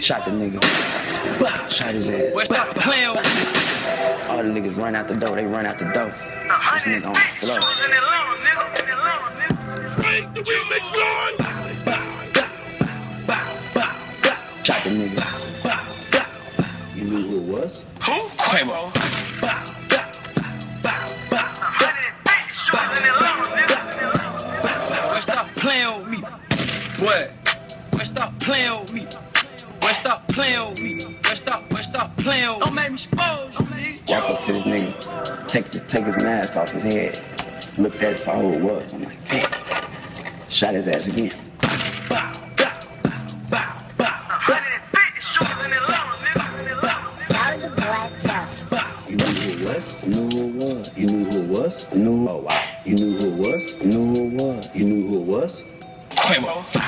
Shot the nigga. Shot his ass. Boy, stop playing with. All the niggas run out the door. They run out the door. This nigga on the floor. Shot the nigga. You knew who it was? Who? Quavo. Stop playing with me. What? Boy, stop playing with me. Boy, stop playing with me. Boy, stop, boy, stop playing with me. Don't make me expose you, nigga. Walk up to this nigga. Take, the, take his mask off his head. Looked at it, saw who it was. I'm like, damn. Shot his ass again. Soulja Boy tough. You knew who it was? I knew who it was. You knew who it was? I knew, Oh wow. You knew who it was? I knew who it was. You knew who it was? Quavo.